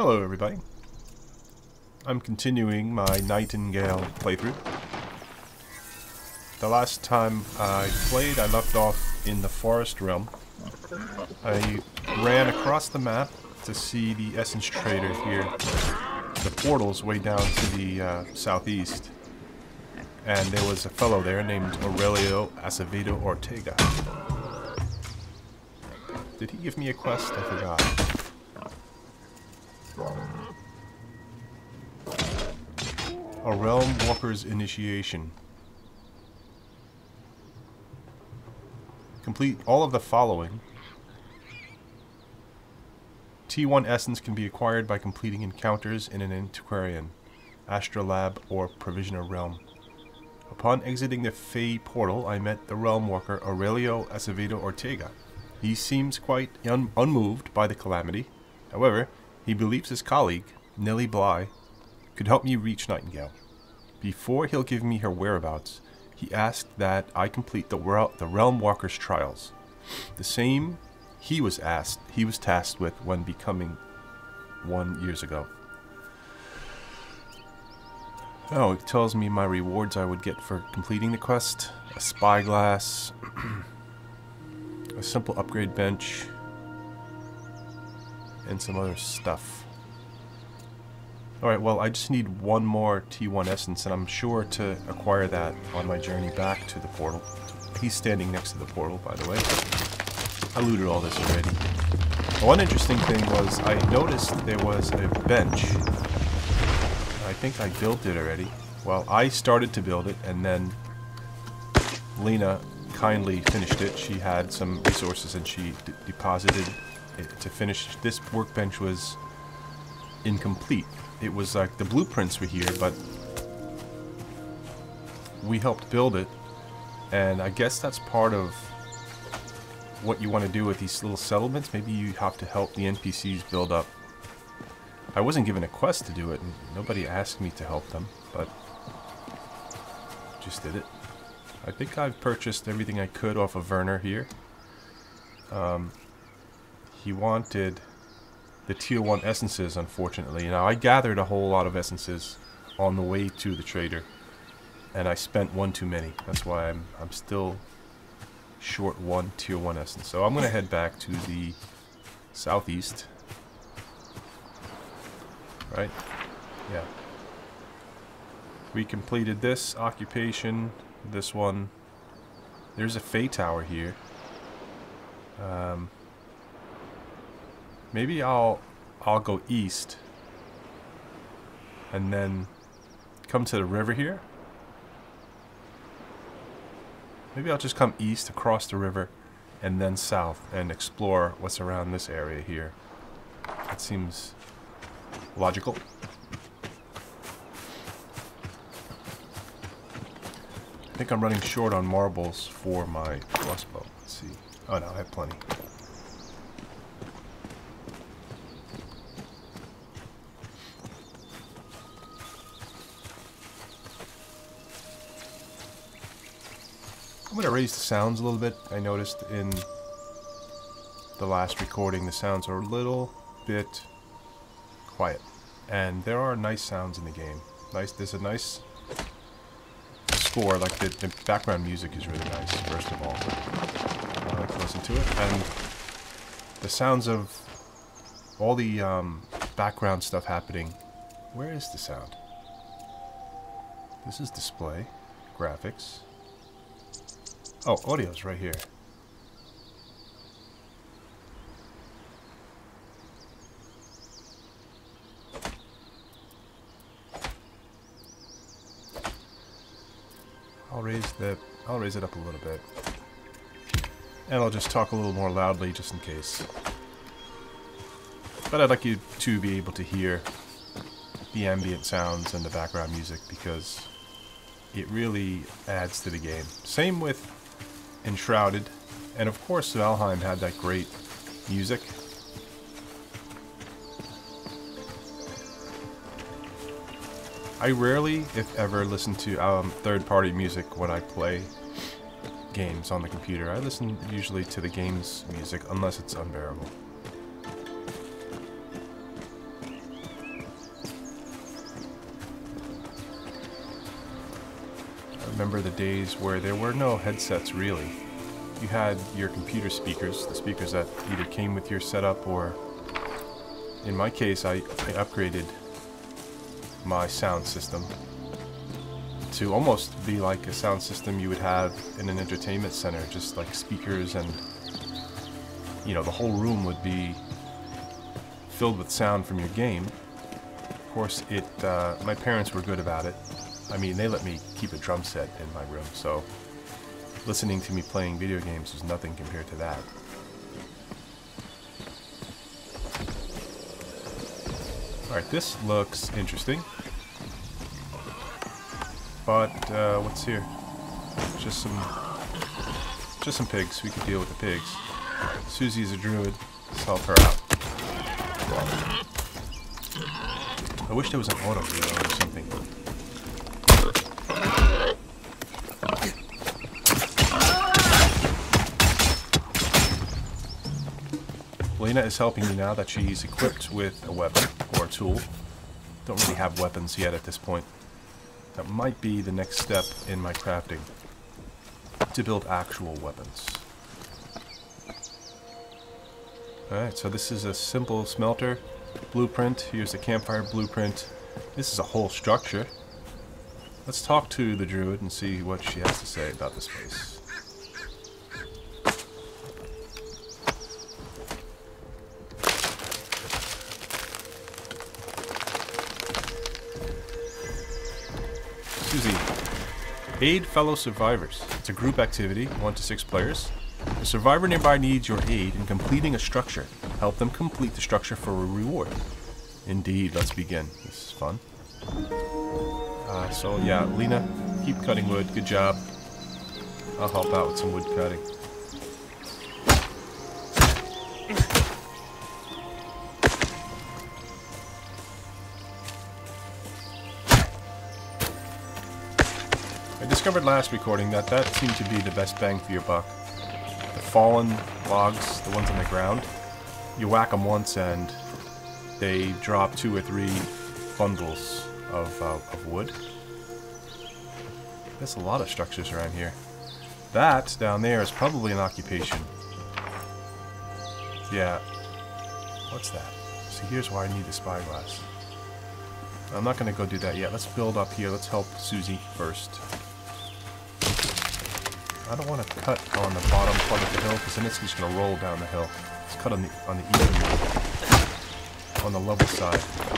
Hello everybody. I'm continuing my Nightingale playthrough. The last time I played, I left off in the Forest Realm. I ran across the map to see the Essence Trader here. The portal's way down to the uh, southeast. And there was a fellow there named Aurelio Acevedo Ortega. Did he give me a quest? I forgot. A Realm Walker's Initiation. Complete all of the following. T1 Essence can be acquired by completing encounters in an Antiquarian, Astrolabe, or Provisioner Realm. Upon exiting the Fey portal, I met the Realm Walker Aurelio Acevedo Ortega. He seems quite un unmoved by the calamity. However, he believes his colleague, Nellie Bly, could help me reach Nightingale. Before he'll give me her whereabouts, he asked that I complete the, the Realm Walker's trials. The same he was asked, he was tasked with when becoming one years ago. Oh, it tells me my rewards I would get for completing the quest. A spyglass, a simple upgrade bench, and some other stuff. Alright, well, I just need one more T1 Essence, and I'm sure to acquire that on my journey back to the portal. He's standing next to the portal, by the way. I looted all this already. One interesting thing was I noticed there was a bench. I think I built it already. Well, I started to build it, and then Lena kindly finished it. She had some resources, and she deposited it to finish. This workbench was incomplete it was like the blueprints were here, but we helped build it. And I guess that's part of what you want to do with these little settlements. Maybe you have to help the NPCs build up. I wasn't given a quest to do it, and nobody asked me to help them, but just did it. I think I've purchased everything I could off of Werner here. Um, he wanted the tier 1 essences, unfortunately. Now, I gathered a whole lot of essences on the way to the trader, and I spent one too many. That's why I'm, I'm still short one tier 1 essence. So I'm going to head back to the southeast. Right? Yeah. We completed this occupation, this one. There's a Fey Tower here. Um, Maybe I'll I'll go east and then come to the river here. Maybe I'll just come east across the river and then south and explore what's around this area here. That seems logical. I think I'm running short on marbles for my crossbow. Let's see. Oh no, I have plenty. I'm going to raise the sounds a little bit. I noticed in the last recording the sounds are a little bit quiet. And there are nice sounds in the game. Nice. There's a nice score. Like the, the background music is really nice, first of all. I like to listen to it. And the sounds of all the um, background stuff happening. Where is the sound? This is display, graphics. Oh, audio's right here. I'll raise the I'll raise it up a little bit. And I'll just talk a little more loudly just in case. But I'd like you to be able to hear the ambient sounds and the background music because it really adds to the game. Same with Enshrouded. And of course, Valheim had that great music. I rarely, if ever, listen to um, third-party music when I play games on the computer. I listen usually to the game's music, unless it's unbearable. Remember the days where there were no headsets really. You had your computer speakers, the speakers that either came with your setup or, in my case, I, I upgraded my sound system to almost be like a sound system you would have in an entertainment center, just like speakers and, you know, the whole room would be filled with sound from your game. Of course, it, uh, my parents were good about it. I mean, they let me keep a drum set in my room, so listening to me playing video games was nothing compared to that. Alright, this looks interesting. But, uh, what's here? Just some... Just some pigs. We can deal with the pigs. Susie's a druid. Let's help her out. I wish there was an auto reload Lena is helping me now that she's equipped with a weapon or a tool. Don't really have weapons yet at this point. That might be the next step in my crafting. To build actual weapons. Alright, so this is a simple smelter blueprint. Here's a campfire blueprint. This is a whole structure. Let's talk to the druid and see what she has to say about this place. Aid fellow survivors. It's a group activity, one to six players. A survivor nearby needs your aid in completing a structure. Help them complete the structure for a reward. Indeed, let's begin. This is fun. Uh, so yeah, Lena, keep cutting wood. Good job. I'll help out with some wood cutting. Discovered last recording that that seemed to be the best bang for your buck. The fallen logs, the ones on the ground, you whack them once and they drop two or three bundles of, uh, of wood. There's a lot of structures around here. That down there is probably an occupation. Yeah. What's that? See, here's why I need the spyglass. I'm not going to go do that yet. Let's build up here. Let's help Susie first. I don't want to cut on the bottom part of the hill because then it's just going to roll down the hill. Let's cut on the on the even on the level side.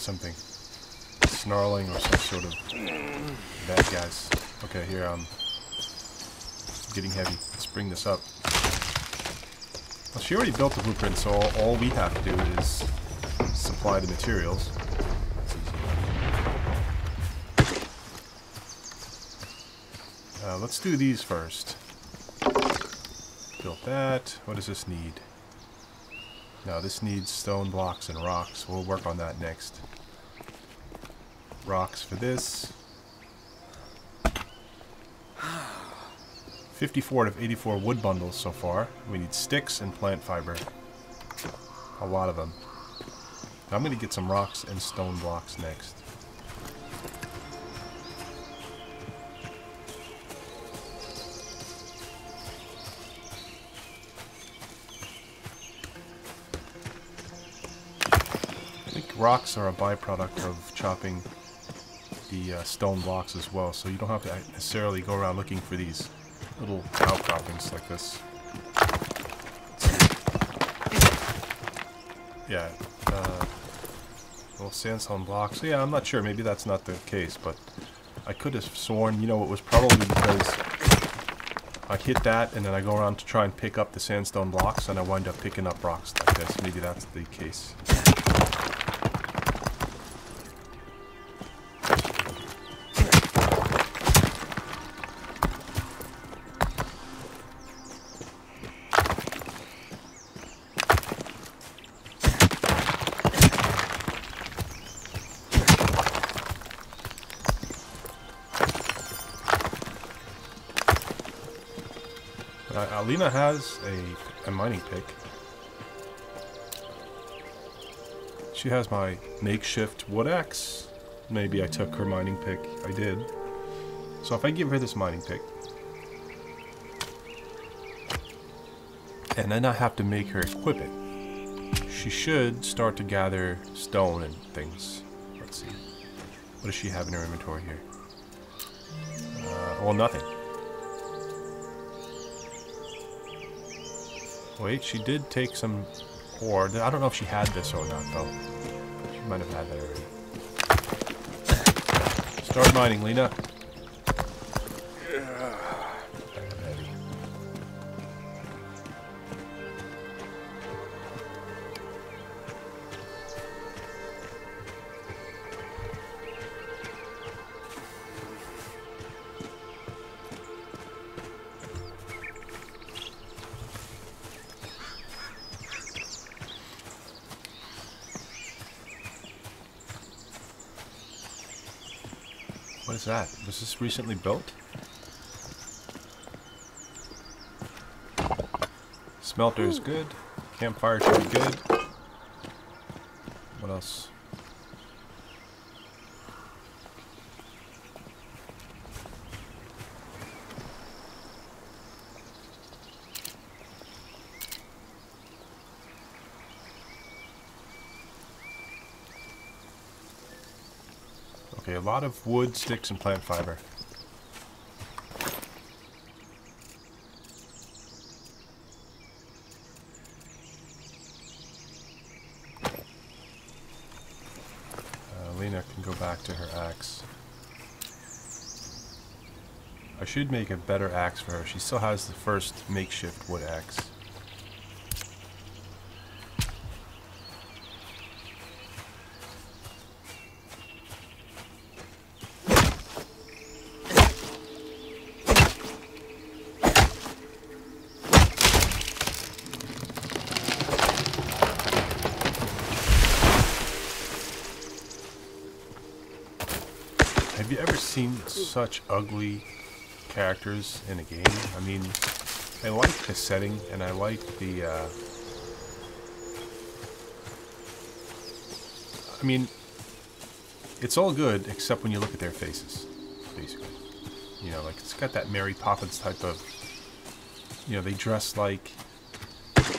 Something snarling or some sort of bad guys. Okay, here, I'm getting heavy. Let's bring this up. Well, she already built the blueprint, so all, all we have to do is supply the materials. Uh, let's do these first. Built that. What does this need? Now this needs stone blocks and rocks. We'll work on that next rocks for this. 54 out of 84 wood bundles so far. We need sticks and plant fiber. A lot of them. I'm going to get some rocks and stone blocks next. rocks are a byproduct of chopping the uh, stone blocks as well, so you don't have to necessarily go around looking for these little outcroppings like this. Yeah, uh, little sandstone blocks. Yeah, I'm not sure. Maybe that's not the case, but I could have sworn, you know, it was probably because I hit that and then I go around to try and pick up the sandstone blocks and I wind up picking up rocks like this. Maybe that's the case. Uh, Alina has a, a mining pick. She has my makeshift wood axe. Maybe I took her mining pick. I did. So if I give her this mining pick, and then I have to make her equip it, she should start to gather stone and things. Let's see. What does she have in her inventory here? Uh, well, nothing. Wait, she did take some ore. I don't know if she had this or not, though. She might have had that already. Start mining, Lena. Was this recently built? Smelter is good. Campfire should be good. What else? Okay, a lot of wood, sticks, and plant fiber. Uh, Lena can go back to her axe. I should make a better axe for her. She still has the first makeshift wood axe. Such ugly characters in a game? I mean, I like the setting and I like the, uh, I mean, it's all good except when you look at their faces, basically. You know, like it's got that Mary Poppins type of, you know, they dress like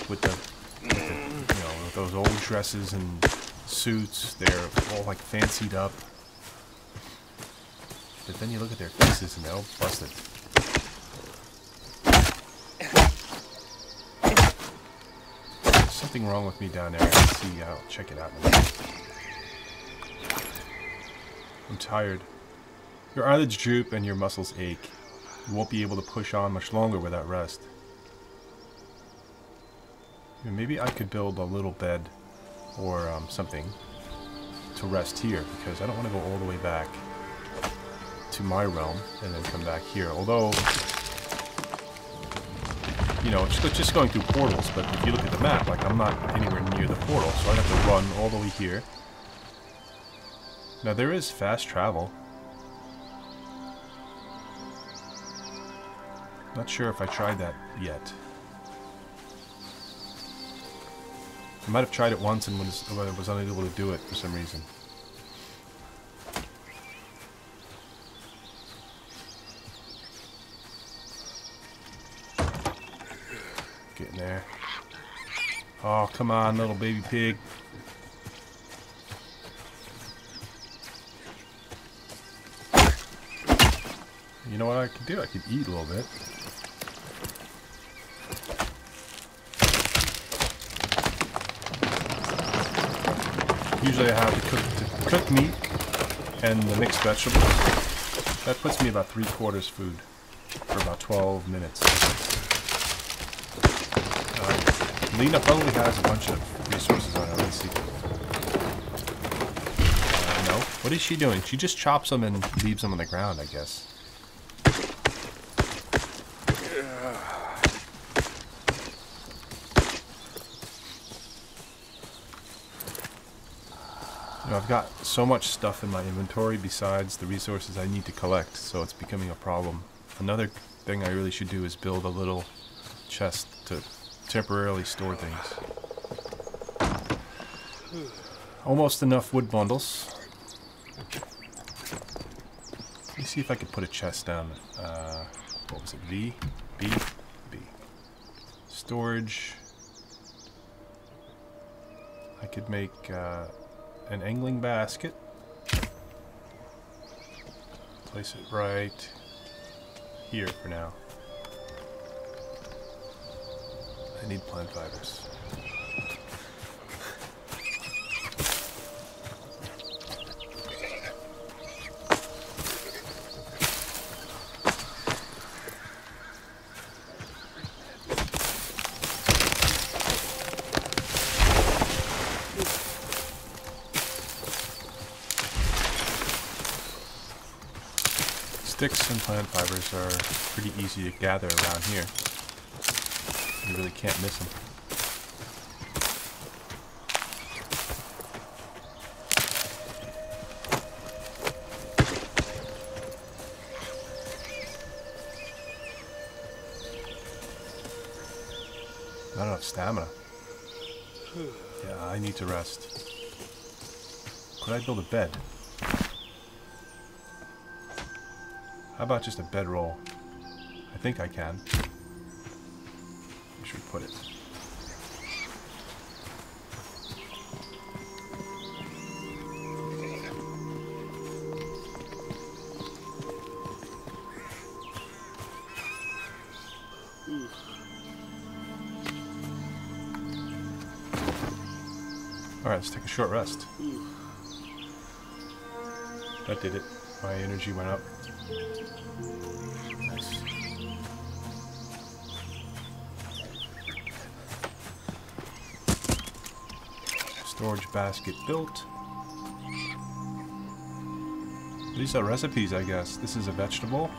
with the, with the you know, with those old dresses and suits. They're all like fancied up. But then you look at their faces and they're all busted. There's something wrong with me down there. Let's see. I'll check it out. in. I'm tired. Your eyelids droop and your muscles ache. You won't be able to push on much longer without rest. Maybe I could build a little bed or um, something to rest here because I don't want to go all the way back to my realm and then come back here. Although, you know, it's just- going through portals, but if you look at the map, like I'm not anywhere near the portal, so I'd have to run all the way here. Now there is fast travel. Not sure if I tried that yet. I might have tried it once and was, was unable to do it for some reason. Oh, come on, little baby pig. You know what I could do? I could eat a little bit. Usually I have to cook, to cook meat and the mixed vegetables. That puts me about three quarters food for about 12 minutes. Lena probably has a bunch of resources on her. Let's see. Uh, no. What is she doing? She just chops them and leaves them on the ground, I guess. I've got so much stuff in my inventory besides the resources I need to collect, so it's becoming a problem. Another thing I really should do is build a little chest to temporarily store things. Almost enough wood bundles. Let me see if I can put a chest down. Uh, what was it? V? B? B. Storage. I could make uh, an angling basket. Place it right here for now. I need plant fibers. Sticks and plant fibers are pretty easy to gather around here. You really can't miss them. Not enough stamina. Yeah, I need to rest. Could I build a bed? How about just a bedroll? I think I can. Put it. Alright, let's take a short rest. That did it. My energy went up. Nice. Storage basket built. These are recipes, I guess. This is a vegetable.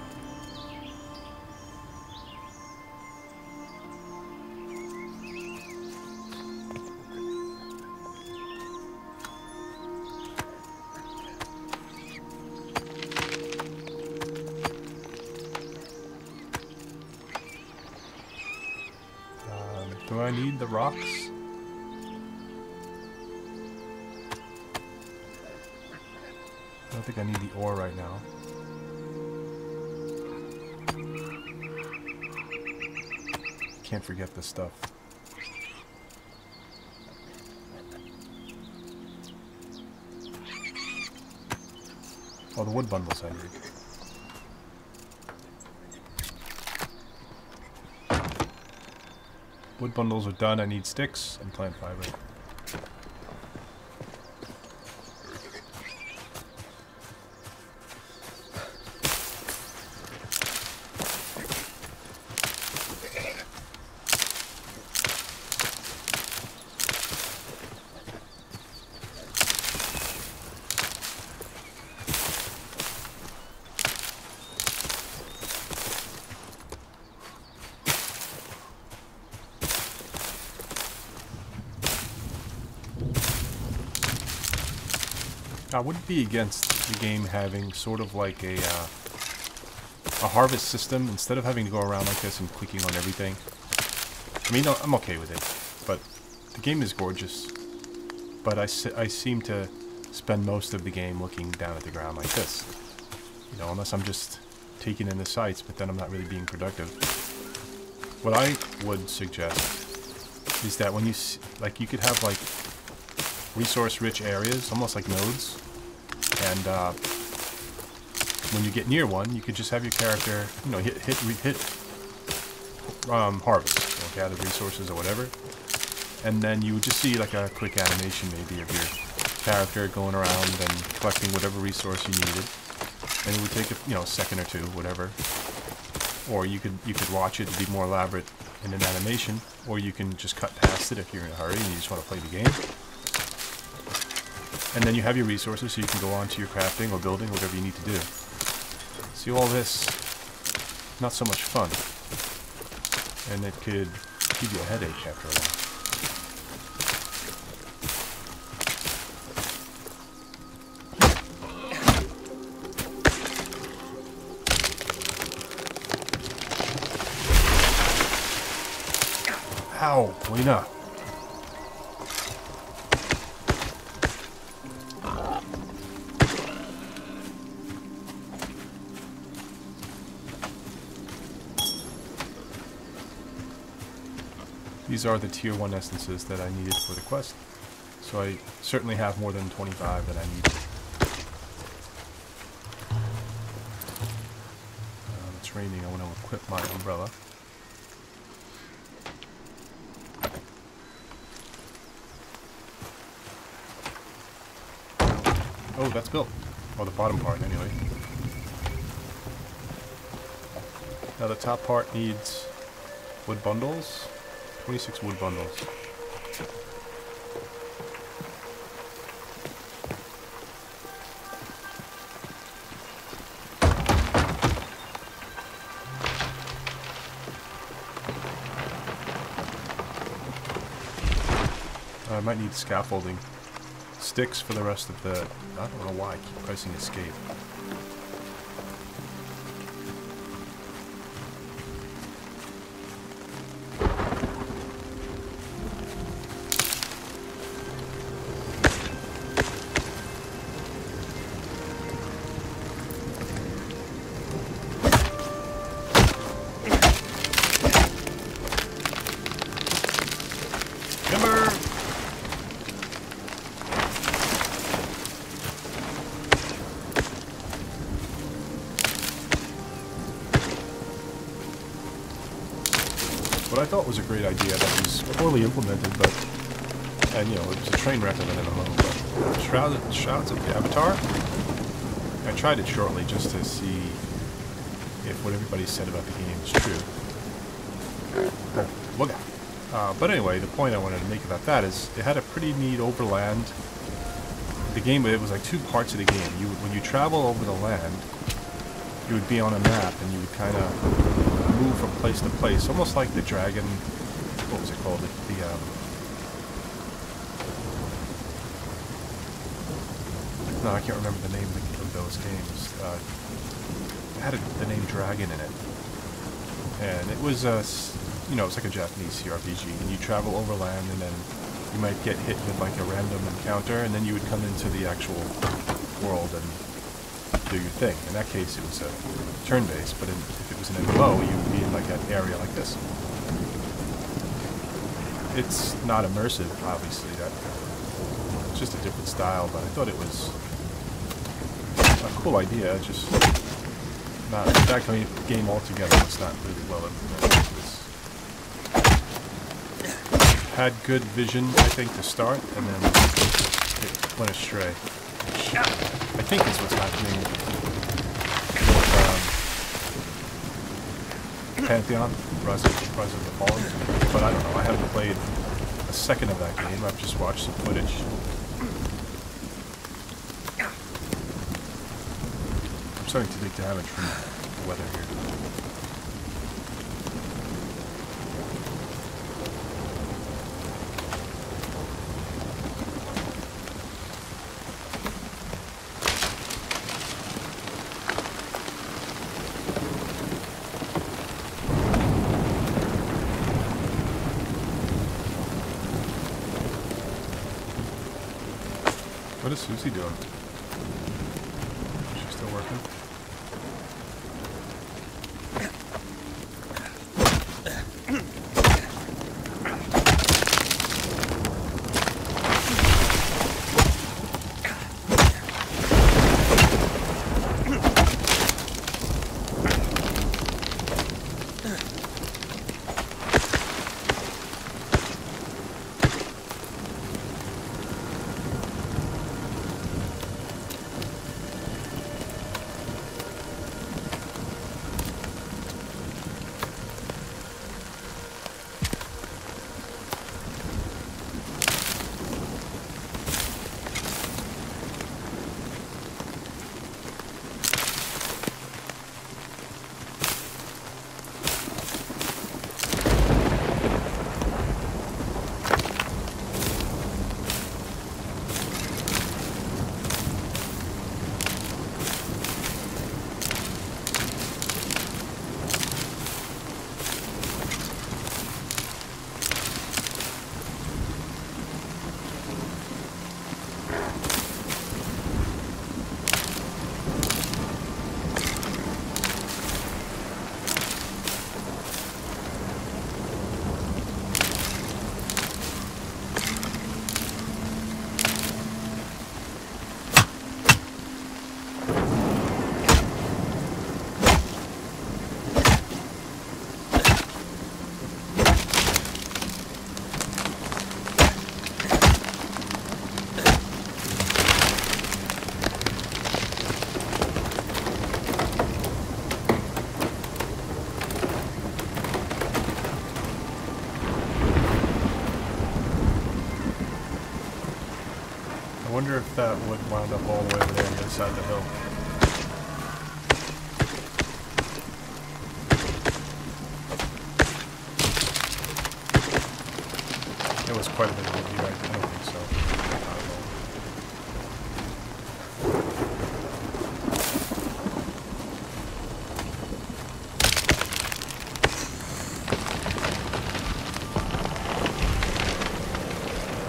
Can't forget this stuff. Oh, the wood bundles I need. Wood bundles are done. I need sticks and plant fiber. Wouldn't be against the game having sort of like a uh, a harvest system instead of having to go around like this and clicking on everything. I mean, I'm okay with it, but the game is gorgeous. But I, I seem to spend most of the game looking down at the ground like this. You know, unless I'm just taking in the sights, but then I'm not really being productive. What I would suggest is that when you, like, you could have, like, resource-rich areas, almost like nodes, and uh, when you get near one, you could just have your character, you know, hit hit hit um, harvest or gather resources or whatever, and then you would just see like a quick animation maybe of your character going around and collecting whatever resource you needed, and it would take a you know a second or two, whatever. Or you could you could watch it to be more elaborate in an animation, or you can just cut past it if you're in a hurry and you just want to play the game. And then you have your resources, so you can go on to your crafting or building, whatever you need to do. See all this, not so much fun. And it could give you a headache after a while. Ow, Lena. These are the tier 1 essences that I needed for the quest. So I certainly have more than 25 that I need. Uh, it's raining, I want to equip my umbrella. Oh, that's built. Or the bottom part, anyway. Now the top part needs wood bundles. 26 wood bundles. I might need scaffolding. Sticks for the rest of the... I don't know why I keep pressing escape. Was a great idea that was poorly implemented, but and you know it was a train wreck of an MMO. But Shroud, Shrouds of the Avatar, I tried it shortly just to see if what everybody said about the game is true. Look out! Uh, but anyway, the point I wanted to make about that is it had a pretty neat overland. The game, it was like two parts of the game. You, when you travel over the land, you would be on a map and you would kind of move from place to place, almost like the dragon. What was it called? The, the um, no, I can't remember the name of, those games. Uh, it had a, the name Dragon in it, and it was a, you know, it's like a Japanese CRPG, and you travel overland, and then you might get hit with like a random encounter, and then you would come into the actual world and do your thing. In that case, it was a turn-based, but in, was an MMO, you would be in like an area like this. It's not immersive, obviously. That it's just a different style, but I thought it was a cool idea. Just not that game game altogether was not really well implemented. Had good vision, I think, to start, and then it went astray. I think is what's happening with um, Pantheon, Rise of, Rise of the Fallen. But I don't know, I haven't played a second of that game, I've just watched some footage. I'm starting to take damage from the weather here. The way over there on the other side of the hill. It was quite a bit of don't think so.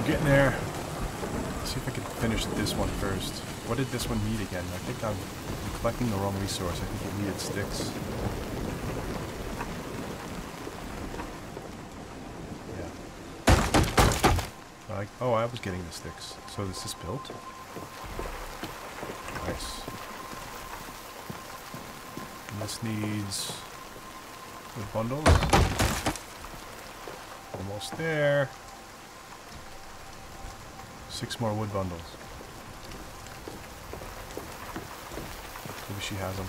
Getting there. Let's see if I can finish this one first. What did this one need again? I think I'm collecting the wrong resource. I think it needed sticks. Yeah. Oh, I was getting the sticks. So this is built? Nice. And this needs wood bundles. Almost there. Six more wood bundles. She has them.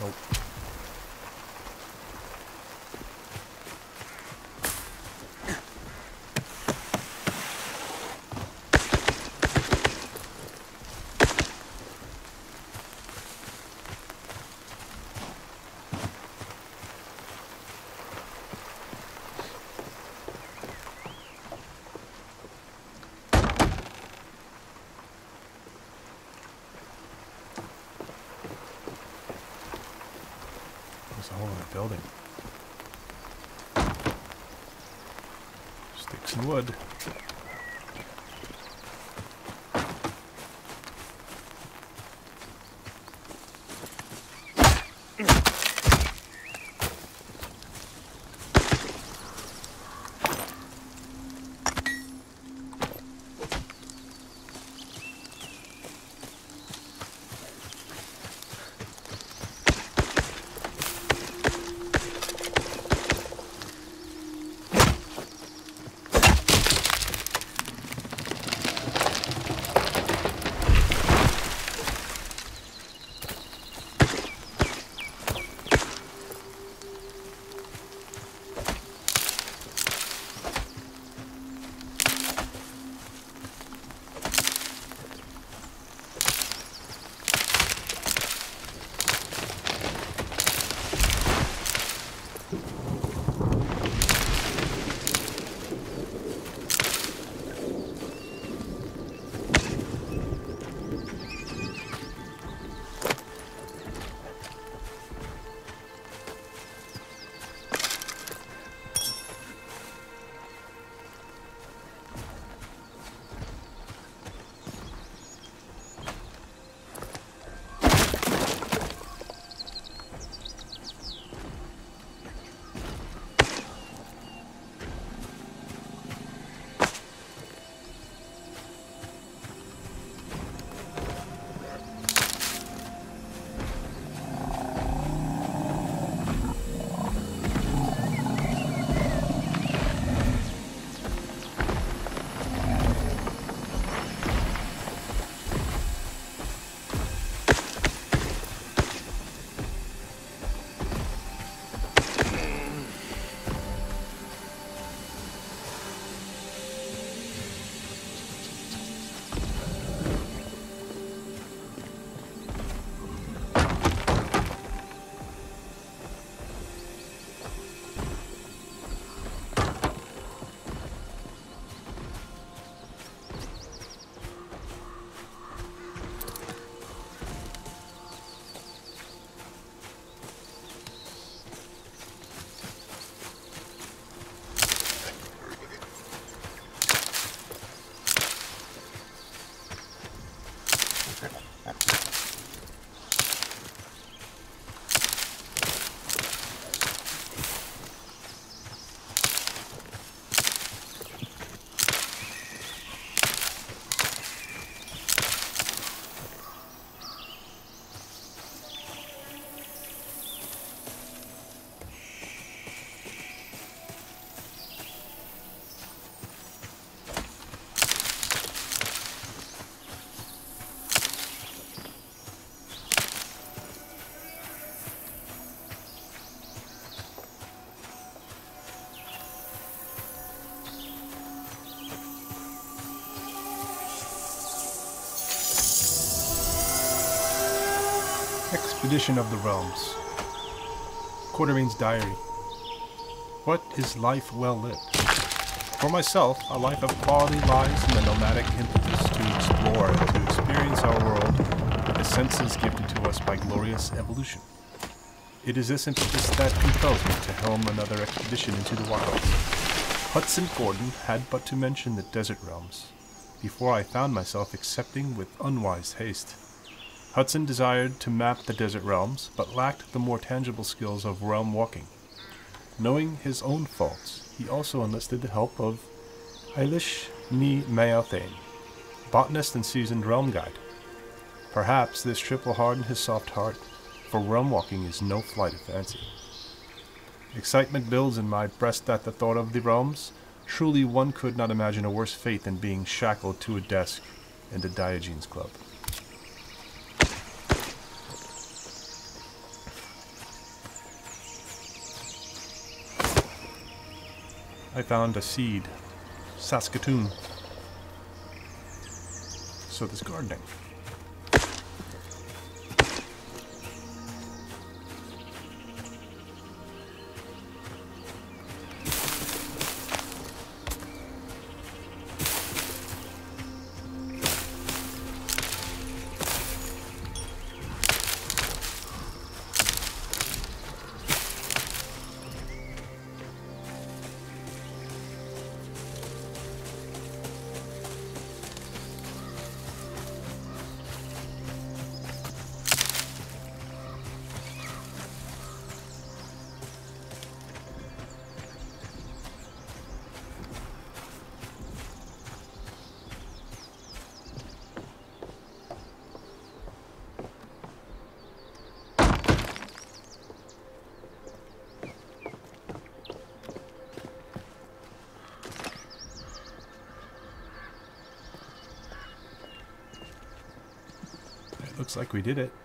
Nope. Expedition of the Realms. Quatermain's Diary. What is life well lived? For myself, a life of quality lies in the nomadic impetus to explore and to experience our world with the senses gifted to us by glorious evolution. It is this impetus that compels me to helm another expedition into the wilds. Hudson Gordon had but to mention the desert realms before I found myself accepting with unwise haste. Hudson desired to map the desert realms, but lacked the more tangible skills of realm walking. Knowing his own faults, he also enlisted the help of Eilish Ni Meothane, botanist and seasoned realm guide. Perhaps this trip will harden his soft heart, for realm walking is no flight of fancy. Excitement builds in my breast at the thought of the realms. Truly, one could not imagine a worse fate than being shackled to a desk in the Diogenes Club. I found a seed. Saskatoon. So there's gardening. We did it.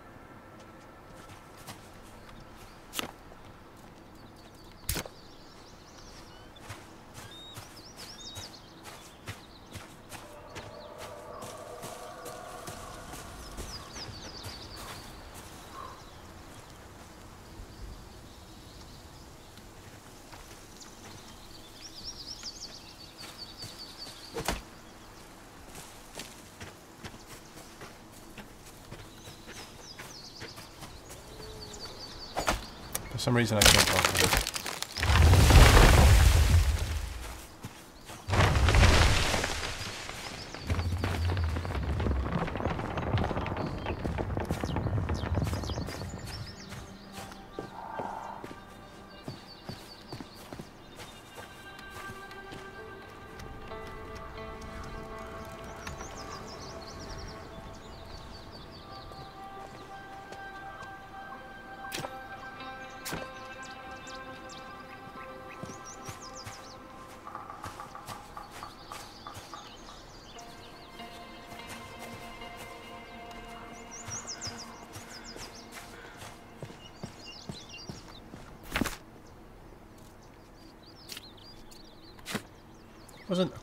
Some reason I can't talk to it.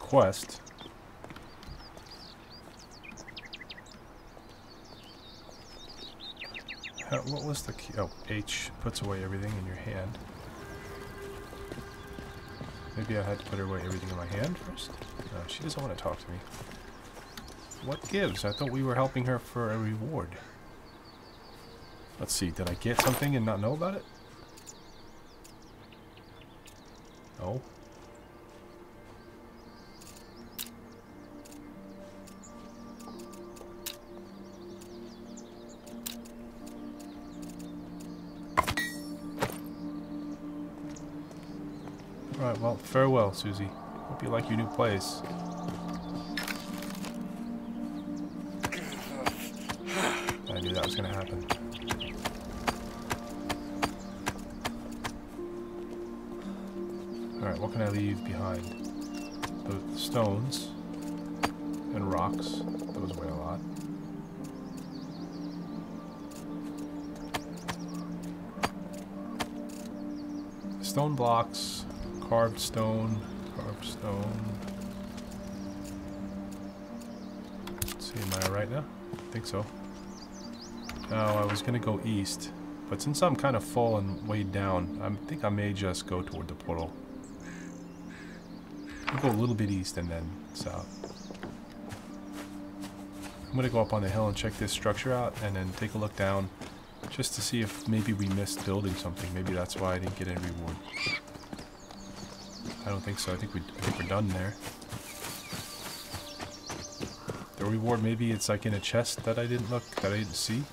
Quest. How, what was the key? Oh, H puts away everything in your hand. Maybe I had to put away everything in my hand first? No, she doesn't want to talk to me. What gives? I thought we were helping her for a reward. Let's see, did I get something and not know about it? No. Farewell, Susie. Hope you like your new place. I knew that was gonna happen. Alright, what can I leave behind? The stones and rocks. Those weigh a lot. Stone blocks, carved stone, carved stone. Let's see, am I right now? I think so. Now, I was to go east, but since I'm kind of and weighed down, I think I may just go toward the portal. I'll go a little bit east and then south. I'm to go up on the hill and check this structure out and then take a look down just to see if maybe we missed building something. Maybe that's why I didn't get any reward. I don't think so. I think, we, I think we're done there. The reward, maybe it's like in a chest that I didn't look, that I didn't see.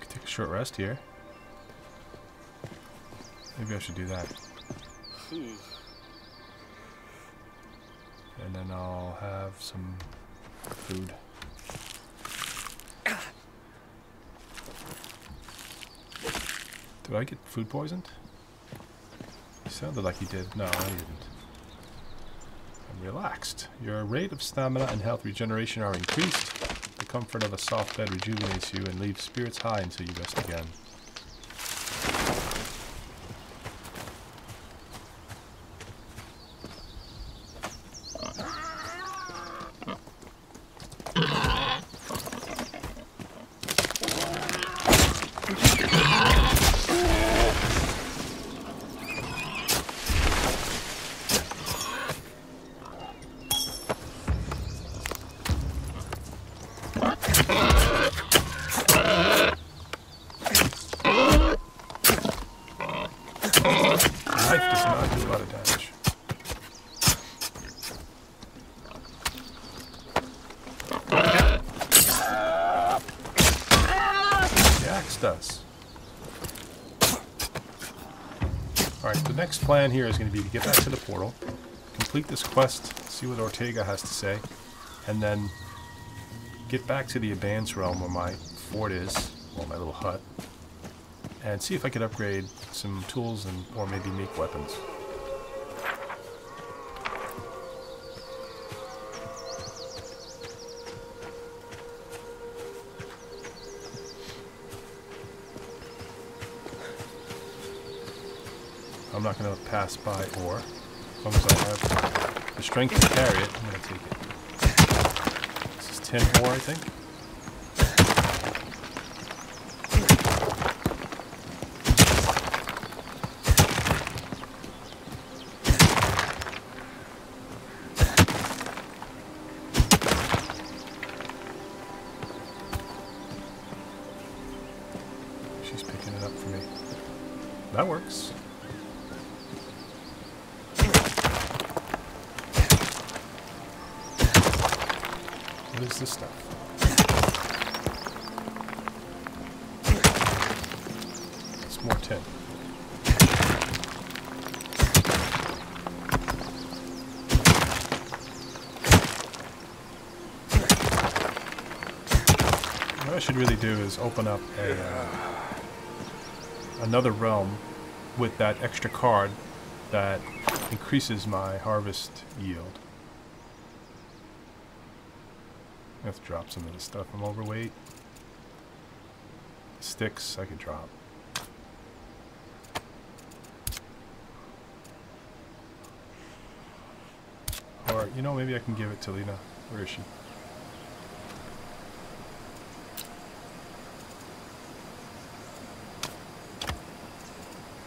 Could take a short rest here. Maybe I should do that. Hmm. And then I'll have some food. Did I get food poisoned? He sounded like he did. No, I didn't. I'm relaxed. Your rate of stamina and health regeneration are increased. The comfort of a soft bed rejuvenates you and leaves spirits high until you rest again. Plan here is going to be to get back to the portal, complete this quest, see what Ortega has to say, and then get back to the Advanced Realm where my fort is, well, my little hut, and see if I could upgrade some tools and or maybe make weapons. Not going to pass by ore. As long as I have the strength to carry it, I'm going to take it. This is 10 ore, I think. Do is open up a uh, another realm with that extra card that increases my harvest yield. I have to drop some of this stuff. I'm overweight. Sticks I could drop. Or, you know, maybe I can give it to Lena. Where is she?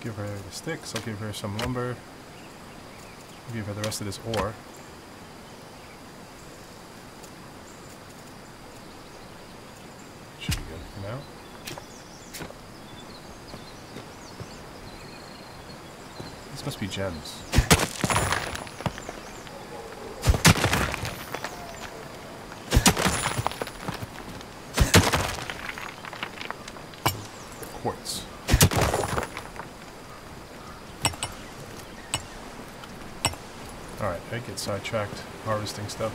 Give her the sticks. I'll give her some lumber. I'll give her the rest of this ore. Should be good for now. These must be gems. Quartz. Alright, I get sidetracked harvesting stuff.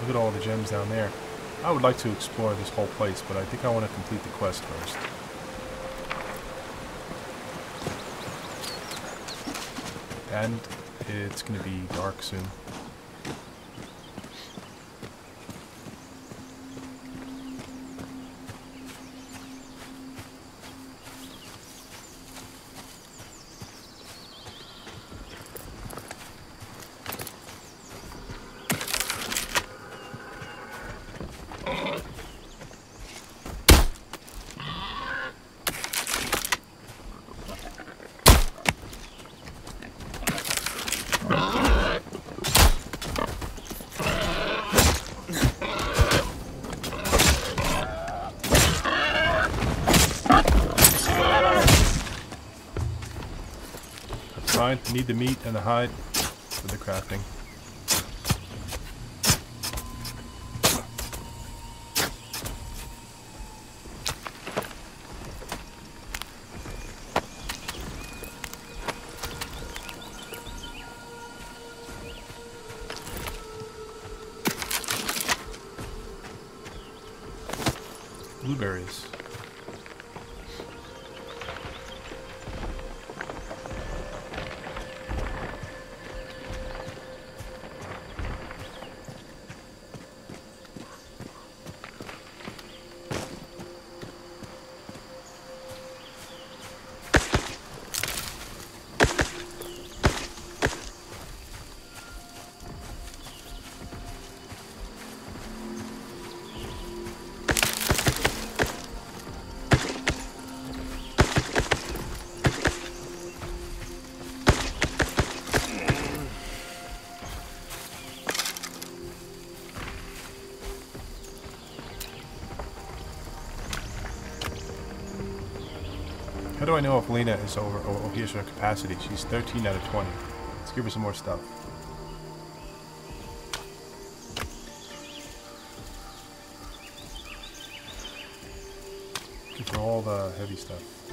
Look at all the gems down there. I would like to explore this whole place, but I think I want to complete the quest first. and it's going to be dark soon. Need the meat and the hide for the crafting. How do I know if Lena is over? Oh, here's her capacity. She's 13 out of 20. Let's give her some more stuff. Give her all the heavy stuff.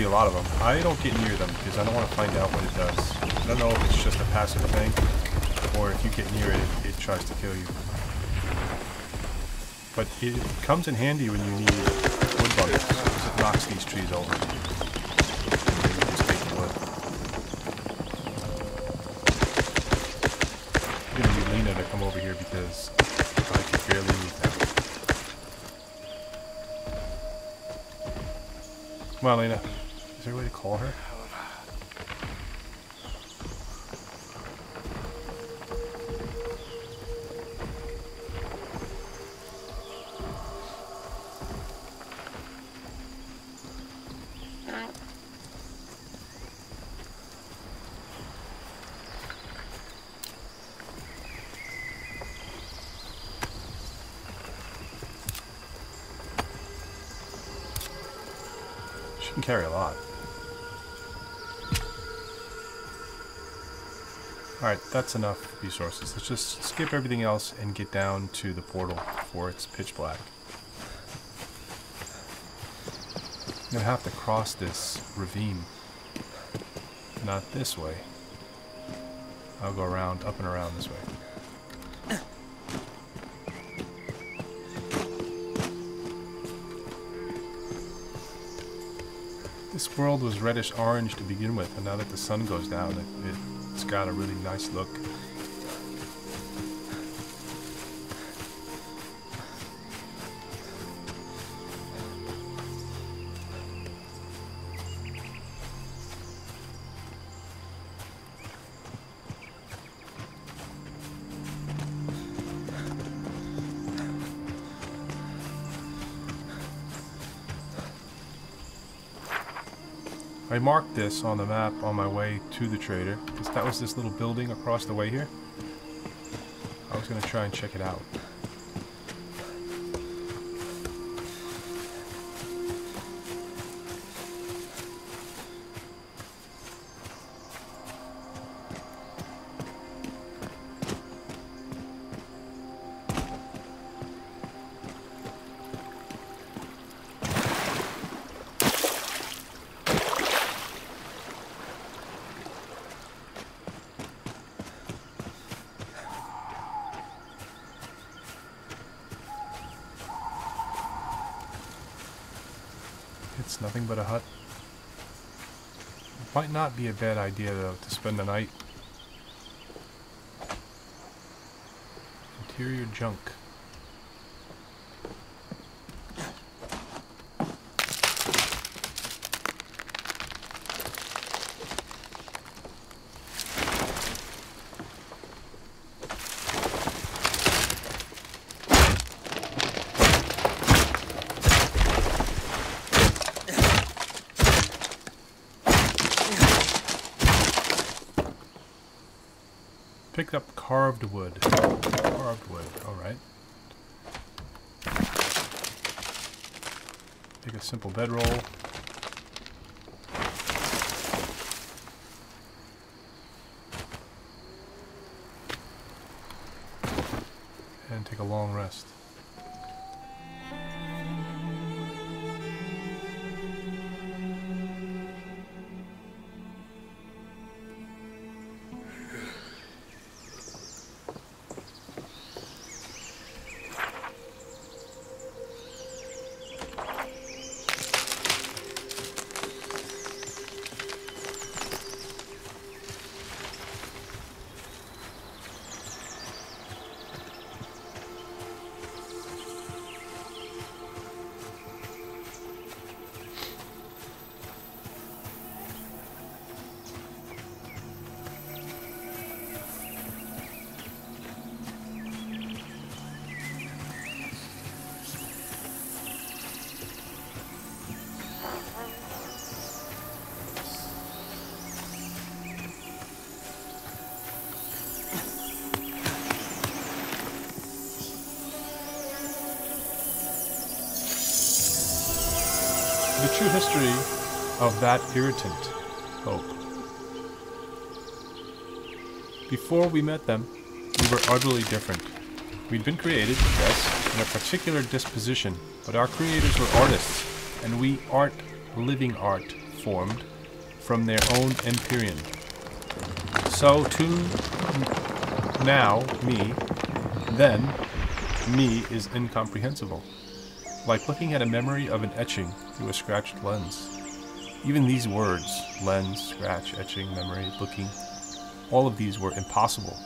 Be a lot of them. I don't get near them because I don't want to find out what it does. I don't know if it's just a passive thing, or if you get near it, it tries to kill you. But it comes in handy when you need wood bundles, because it knocks these trees over. Gonna need Lena to come over here because I can barely move now. Come on, Lena. Call her? That's enough resources. Let's just skip everything else and get down to the portal before it's pitch black. I'm gonna have to cross this ravine. Not this way. I'll go around, up and around this way. This world was reddish orange to begin with, and now that the sun goes down, it, it's got a really nice look. Marked this on the map on my way to the trader, because that was this little building across the way here. I was going to try and check it out. Not be a bad idea though to spend the night. Interior junk. Picked up carved wood. Carved wood, alright. Take a simple bedroll. True history of that irritant, Hope. Before we met them, we were utterly different. We'd been created, yes, in a particular disposition, but our creators were artists, and we art, living art, formed from their own empyrean. So, to now, me, then, me is incomprehensible like looking at a memory of an etching through a scratched lens. Even these words lens, scratch, etching, memory, looking all of these were impossible,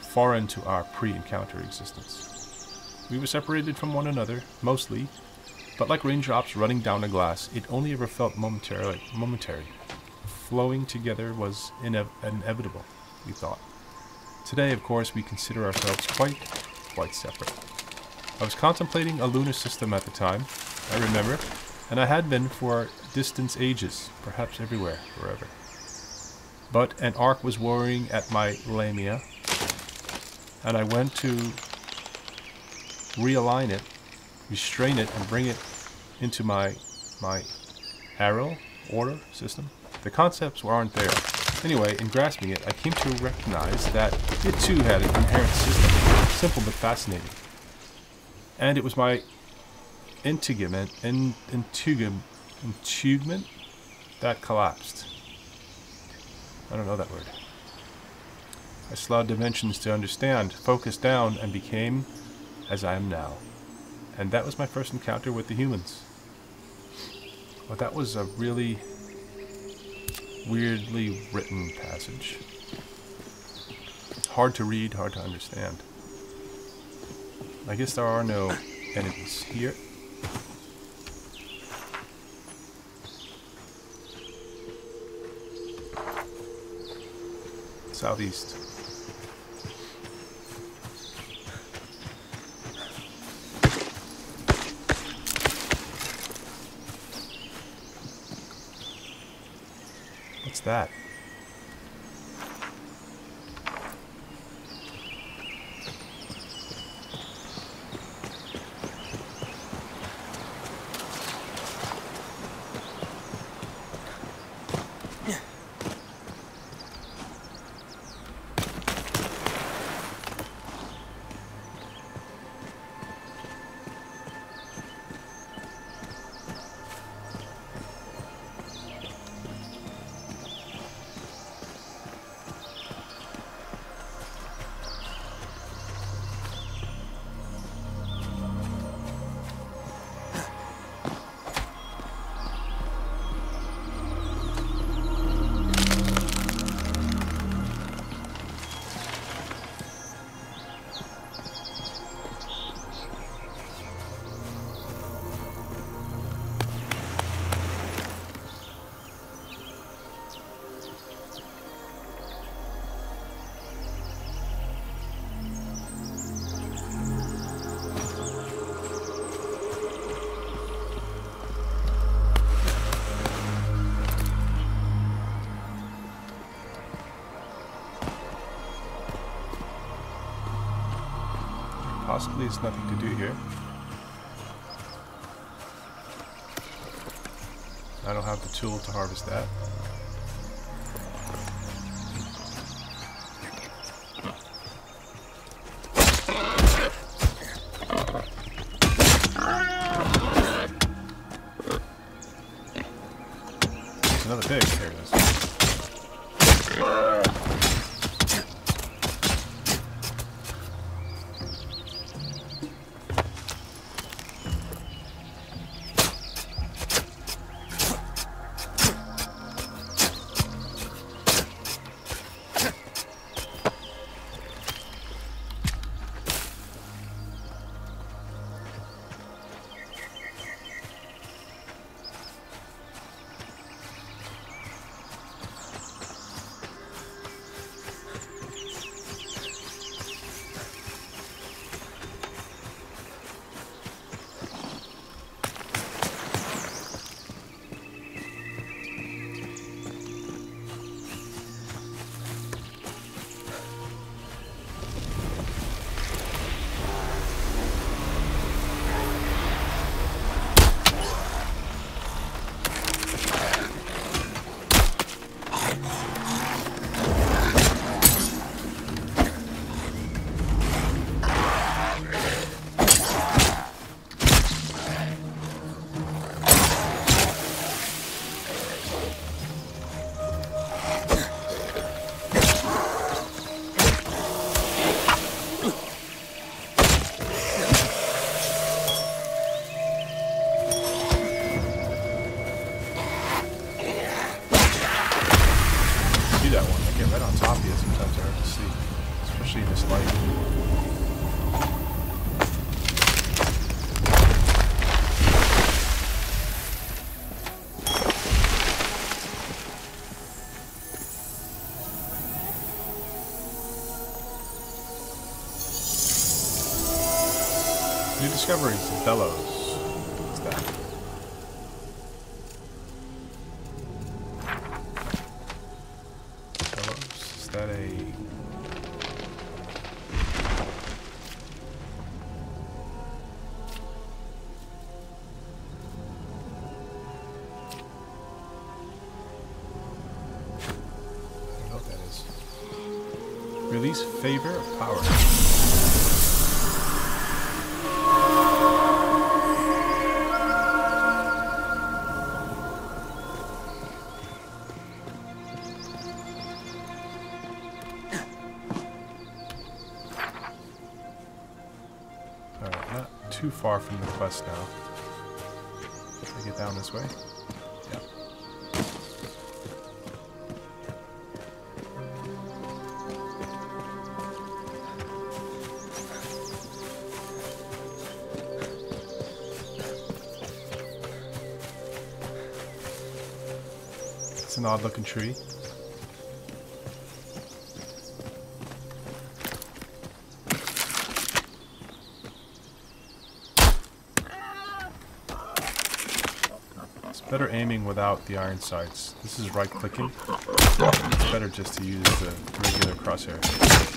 foreign to our pre encounter existence. We were separated from one another, mostly, but like raindrops running down a glass, it only ever felt momentarily, momentary. Flowing together was ine- inevitable, we thought. Today, of course, we consider ourselves quite, quite separate. I was contemplating a lunar system at the time, I remember, and I had been for distant ages, perhaps everywhere, forever. But an arc was worrying at my lamia, and I went to realign it, restrain it, and bring it into my my arrow order system. The concepts aren't there. Anyway, in grasping it, I came to recognize that it too had an inherent system, simple but fascinating and it was my integument, in, intugum, that collapsed. I don't know that word. I slowed dimensions to understand, focused down, and became as I am now. And that was my first encounter with the humans. Well, that was a really weirdly written passage. Hard to read, hard to understand. I guess there are no enemies here. Southeast. What's that? It's nothing to do here. I don't have the tool to harvest that. Discoveries. Bellows. What's that? Is that a... I don't know what that is. Release favor of power. Far from the quest now. Can I get down this way? Yeah. It's an odd looking tree. Without the iron sights. This is right clicking. It's better just to use the regular crosshair.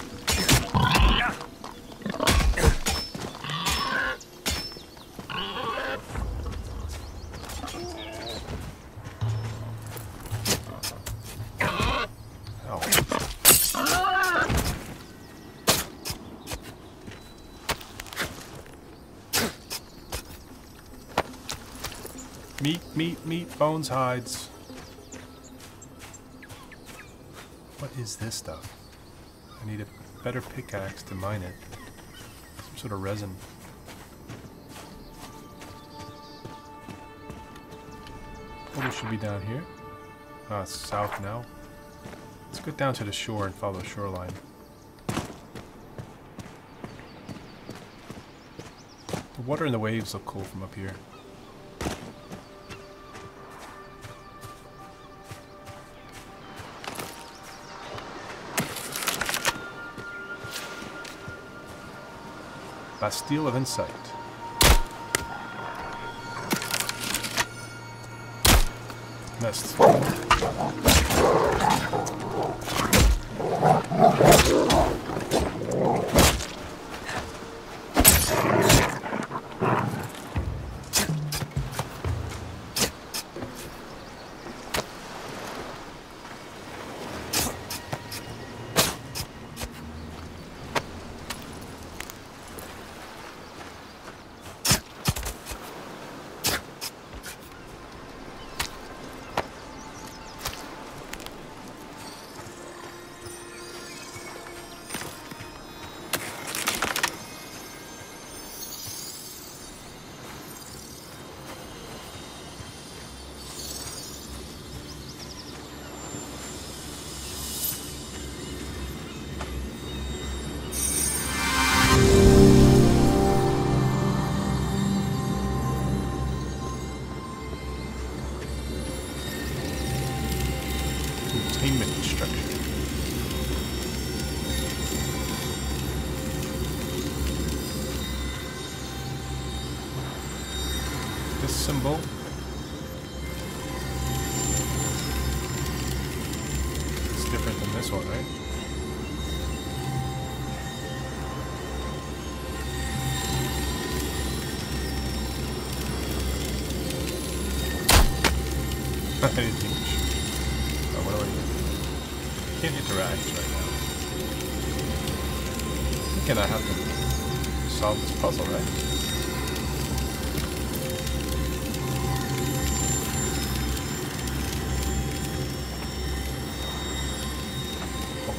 Meat, meat, meat, bones, hides. What is this stuff? I need a better pickaxe to mine it. Some sort of resin. Portal should be down here. Ah, it's south now. Let's go down to the shore and follow the shoreline. The water and the waves look cool from up here. Bastille of Insight. Missed.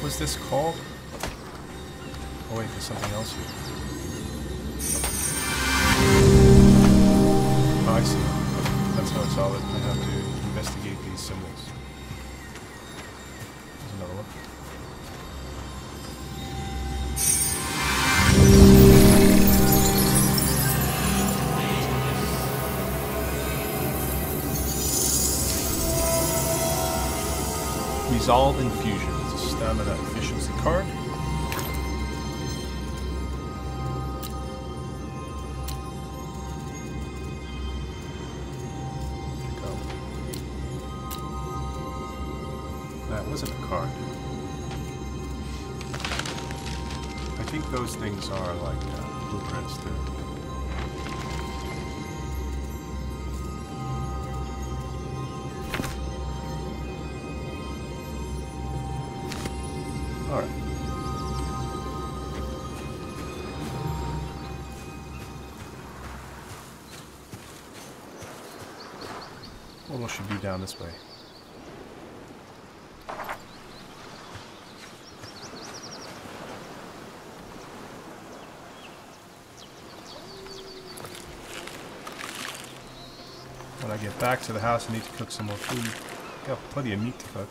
Was this called? Oh wait, there's something else here. Oh, I see. That's how I solve it. I have to investigate these symbols. There's another one. Resolve Infusion. Stamina efficiency card. That wasn't a card. I think those things are like uh, blueprints. Down this way. When I get back to the house, I need to cook some more food. Got plenty of meat to cook.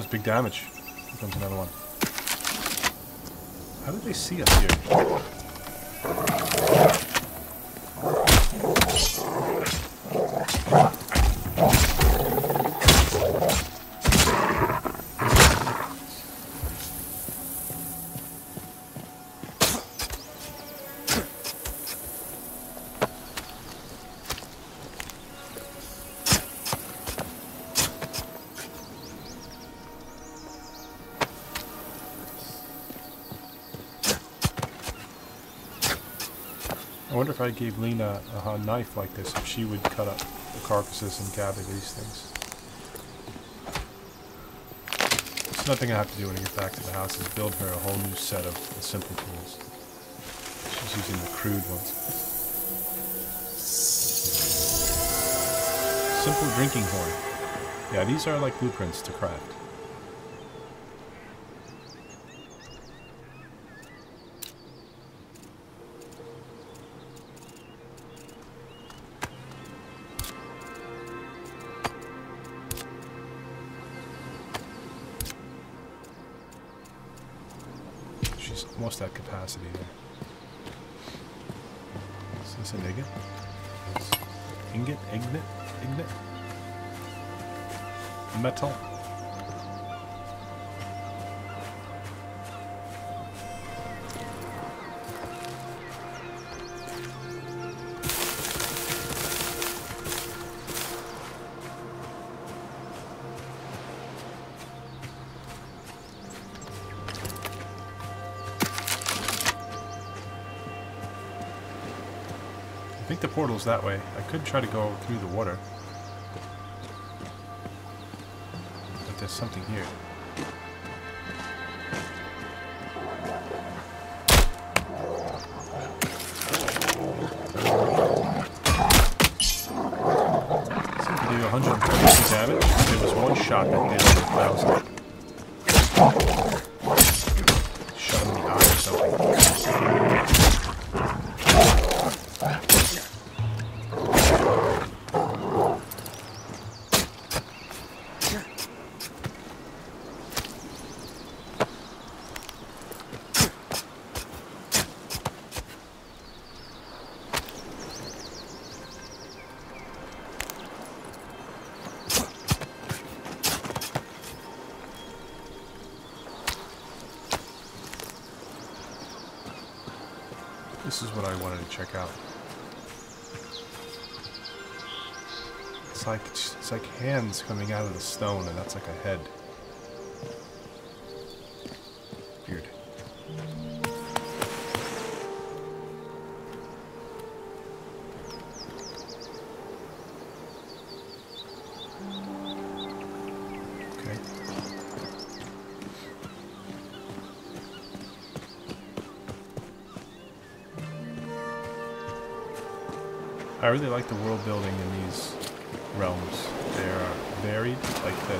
Was big damage. Here comes another one. How did they see us here? Wonder if I gave Lena a, a knife like this, if she would cut up the carcasses and gather these things. It's nothing I have to do when I get back to the house is build her a whole new set of simple tools. She's using the crude ones. Simple drinking horn. Yeah, these are like blueprints to craft. Portal's that way. I could try to go through the water. But there's something here. This is what I wanted to check out. It's like it's like hands coming out of the stone, and that's like a head. Really like the world building in these realms. They're varied, like the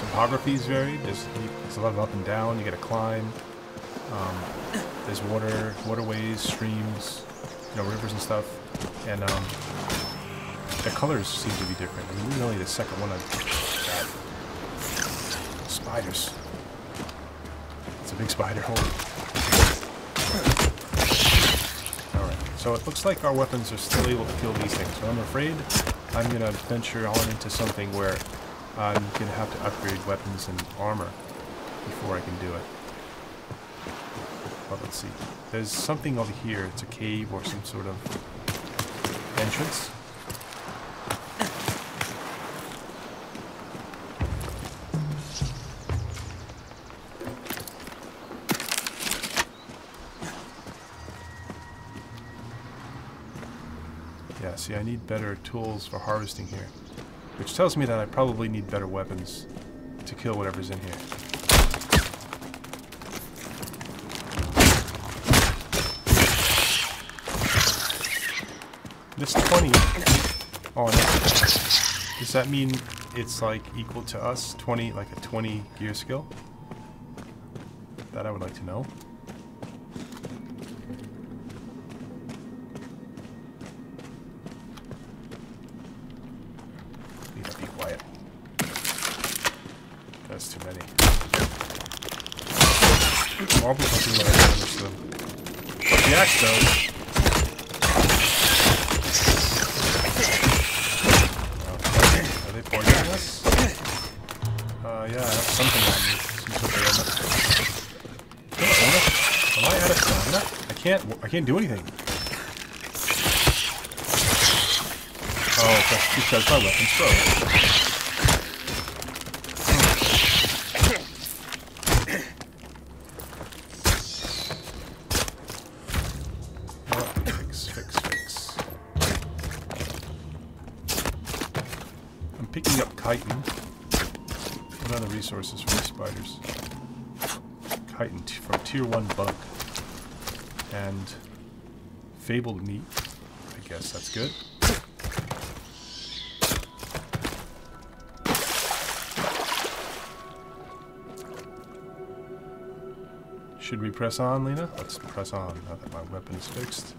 topography is varied. There's, there's a lot of up and down. You got to climb. Um, there's water, waterways, streams, you know, rivers and stuff. And um, the colors seem to be different. I mean, this is only the second one I've got. Spiders. It's a big spider. Holy. Alright, so it looks like our weapons are still able to kill these things, but I'm afraid I'm going to venture on into something where I'm going to have to upgrade weapons and armor before I can do it. But let's see. There's something over here. It's a cave or some sort of entrance. See, I need better tools for harvesting here. Which tells me that I probably need better weapons to kill whatever's in here. This 20 on it, does that mean it's like equal to us? 20, like a 20 gear skill? That I would like to know. They poisoning us? Uh, yeah, that's something on me. Some sort of. Am I out of stamina? I can't. I can't do anything. Oh, that's because my weapon's broke. Tier 1 bug. And fabled meat. I guess that's good. Should we press on, Lena? Let's press on now that my weapon is fixed.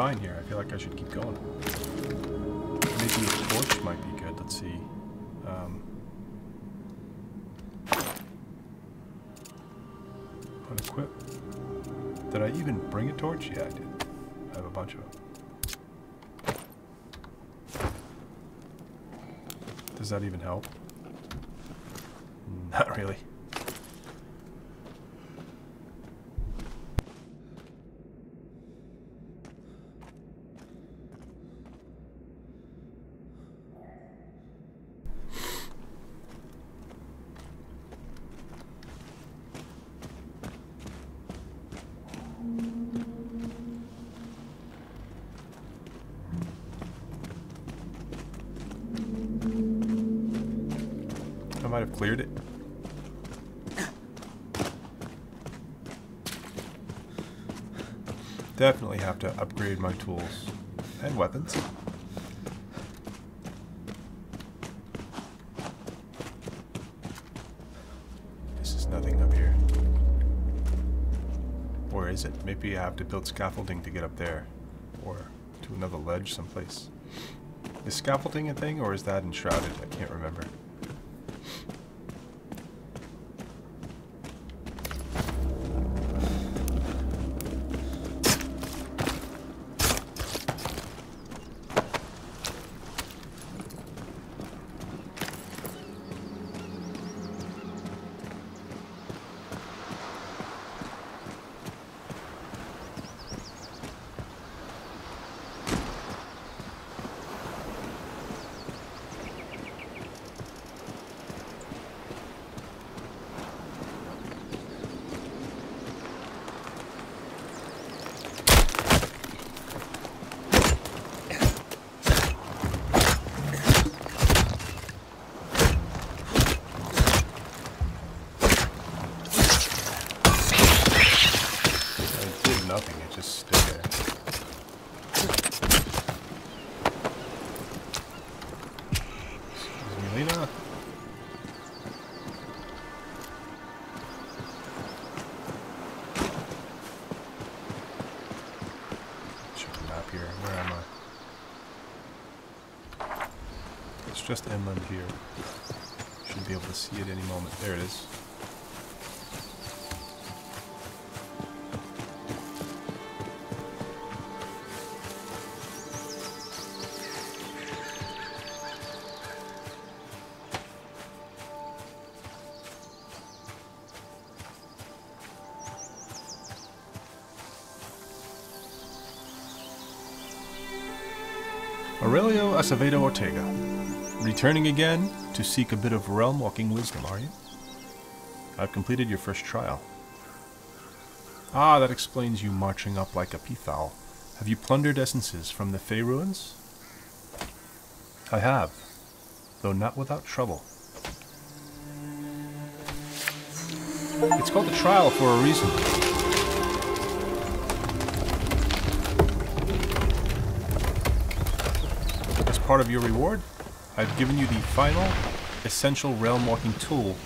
Fine here. I feel like I should keep going. Maybe a torch might be good. Let's see. Um, unequip. Did I even bring a torch? Yeah, I did. I have a bunch of them. Does that even help? Not really. I might have cleared it. Definitely have to upgrade my tools and weapons. This is nothing up here. Or is it? Maybe I have to build scaffolding to get up there. Or to another ledge someplace. Is scaffolding a thing or is that enshrouded? I can't remember. It did nothing, it just stood there. Excuse me, Lena. Check the map here. Where am I? It's just inland here. Should be able to see it any moment. There it is. Aurelio Acevedo Ortega. Returning again to seek a bit of realm walking wisdom, are you? I've completed your first trial. Ah, that explains you marching up like a peafowl. Have you plundered essences from the Fey ruins? I have, though not without trouble. It's called a trial for a reason. As part of your reward, I've given you the final, essential realm walking tool,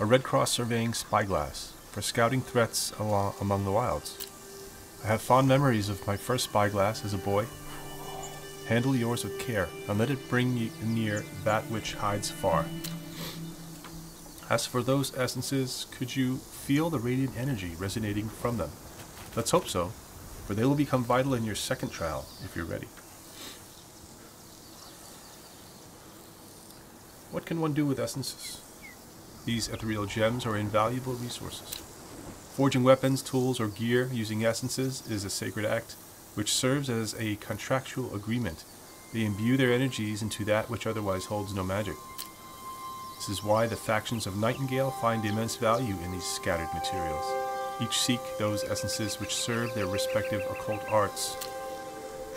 a Red Cross surveying spyglass, for scouting threats along, among the wilds. I have fond memories of my first spyglass as a boy. Handle yours with care, and let it bring you near that which hides far. As for those essences, could you feel the radiant energy resonating from them? Let's hope so, for they will become vital in your second trial if you're ready. What can one do with essences? These ethereal gems are invaluable resources. Forging weapons, tools, or gear using essences is a sacred act which serves as a contractual agreement. They imbue their energies into that which otherwise holds no magic. This is why the factions of Nightingale find immense value in these scattered materials. Each seek those essences which serve their respective occult arts.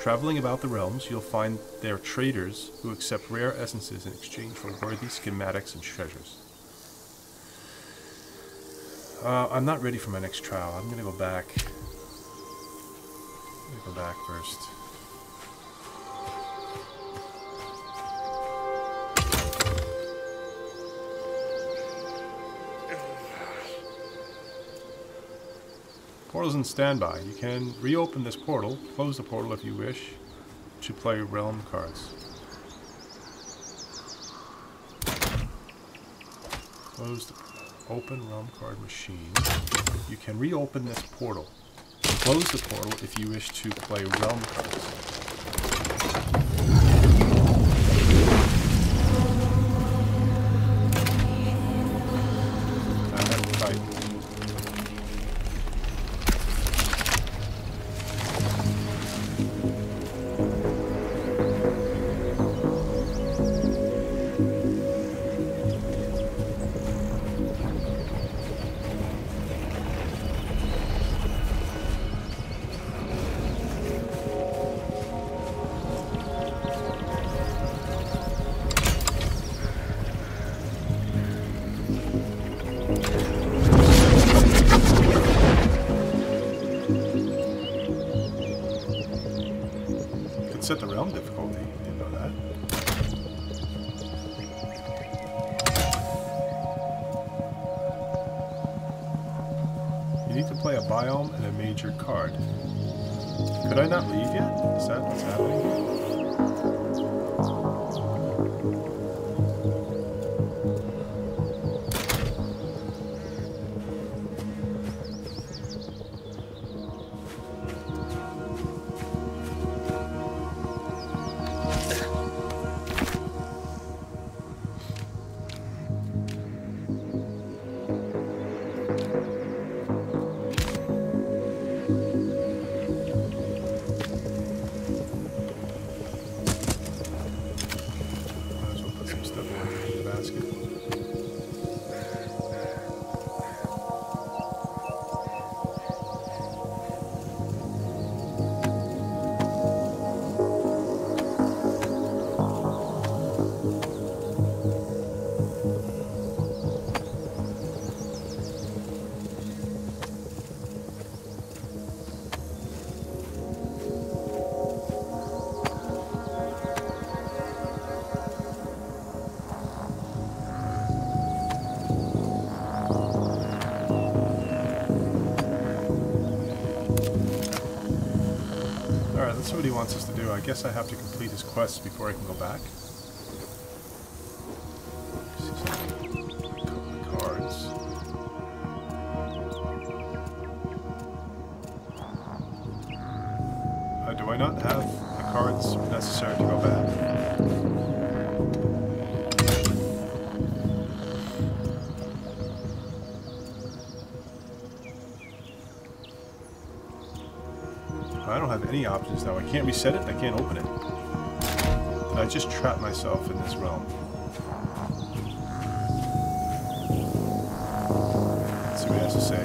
Traveling about the realms, you'll find there traders who accept rare essences in exchange for worthy schematics and treasures. Uh, I'm not ready for my next trial. I'm gonna go back. Let me go back first. Portal's in standby. You can reopen this portal, close the portal if you wish, to play realm cards. Close the open realm card machine. You can reopen this portal. Close the portal if you wish to play realm cards. Difficulty. Didn't know that. You need to play a biome and a major card. Could I not leave yet? Is that what's happening guess I have to complete his quest before I can go back. Uh, do I not have the cards necessary to go back? I don't have any options now. I can't reset it. Can't open it. I just trapped myself in this realm. Let's see what he has to say.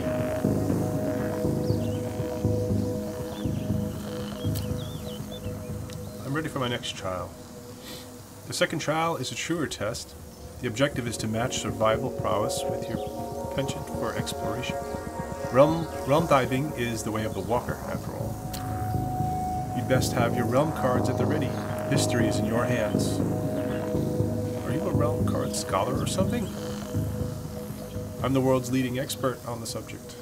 I'm ready for my next trial. The second trial is a truer test. The objective is to match survival prowess with your penchant for exploration. Realm, realm diving is the way of the walker, best have your realm cards at the ready. History is in your hands. Are you a realm card scholar or something? I'm the world's leading expert on the subject.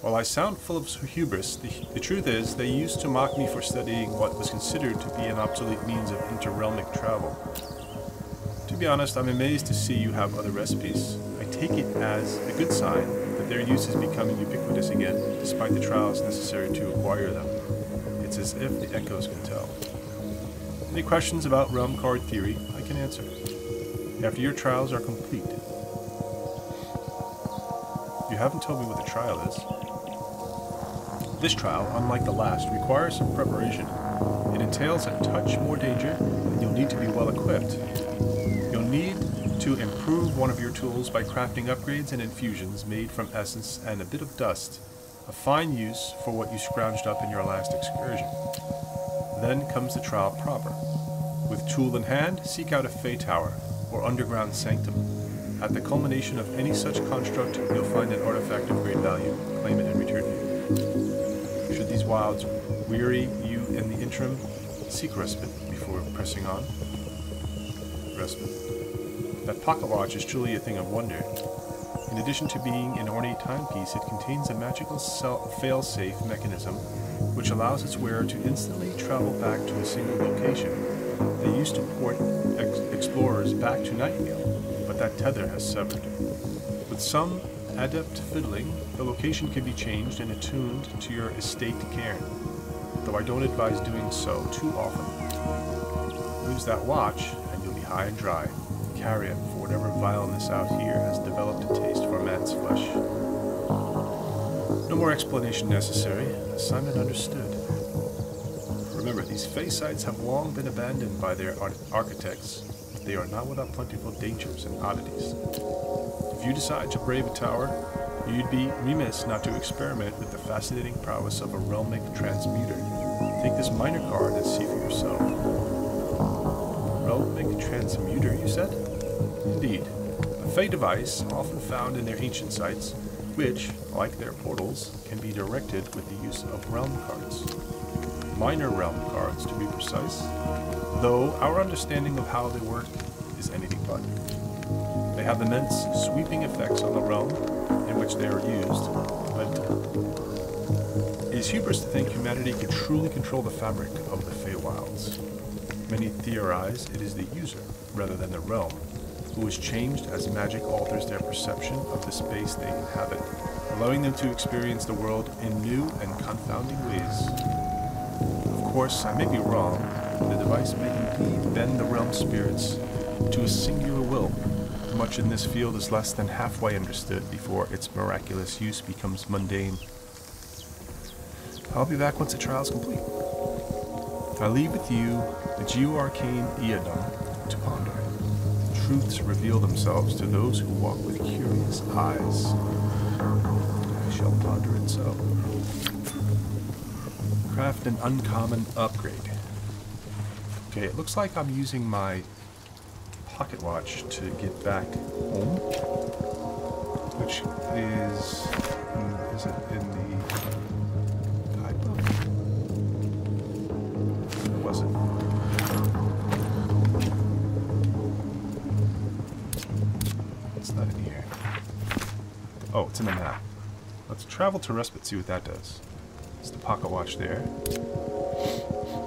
While I sound full of hubris, the, the truth is they used to mock me for studying what was considered to be an obsolete means of interrealmic travel. To be honest, I'm amazed to see you have other recipes. I take it as a good sign that their use is becoming ubiquitous again, despite the trials necessary to acquire them. It's as if the echoes can tell. Any questions about realm card theory, I can answer. After your trials are complete. You haven't told me what the trial is. This trial, unlike the last, requires some preparation. It entails a touch more danger, and you'll need to be well equipped. You'll need to improve one of your tools by crafting upgrades and infusions made from essence and a bit of dust, a fine use for what you scrounged up in your last excursion. Then comes the trial proper. With tool in hand, seek out a Fey Tower, or underground sanctum. At the culmination of any such construct, you'll find an artifact of great value. Claim it and return it. Should these wilds weary you in the interim, seek respite before pressing on. Respite. That pocket watch is truly a thing of wonder. In addition to being an ornate timepiece, it contains a magical fail-safe mechanism which allows its wearer to instantly travel back to a single location. They used to port ex explorers back to Nightingale, but that tether has severed. With some adept fiddling, the location can be changed and attuned to your estate cairn, though I don't advise doing so too often. Lose that watch, and you'll be high and dry. Carrion for whatever vileness out here has developed a taste for man's flesh. No more explanation necessary. Simon understood. Remember, these Fey sites have long been abandoned by their ar architects. They are not without plentiful dangers and oddities. If you decide to brave a tower, you'd be remiss not to experiment with the fascinating prowess of a realmic transmuter. Take this minor card and see for yourself. Realmic transmuter, you said? Indeed. A Fey device, often found in their ancient sites, which, like their portals, can be directed with the use of realm cards. Minor realm cards, to be precise, though our understanding of how they work is anything but. They have immense sweeping effects on the realm in which they are used, but it is hubris to think humanity could truly control the fabric of the Feywilds. Many theorize it is the user, rather than the realm, who is changed as magic alters their perception of the space they inhabit, allowing them to experience the world in new and confounding ways. Of course, I may be wrong. The device may indeed bend the realm spirits to a singular will. Much in this field is less than halfway understood before its miraculous use becomes mundane. I'll be back once the trial is complete. I leave with you the Geo-Arcane Eodom to ponder truths reveal themselves to those who walk with curious eyes. I shall ponder it so. Craft an uncommon upgrade. Okay, it looks like I'm using my pocket watch to get back home, which is, hmm, is it in the in the map. Let's travel to Respite, see what that does. It's the pocket watch there.